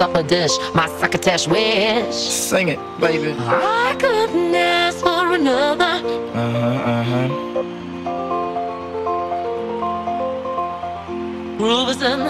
a dish, my succotash wish. Sing it, baby. I couldn't ask for another. Uh huh, uh huh. Groovers and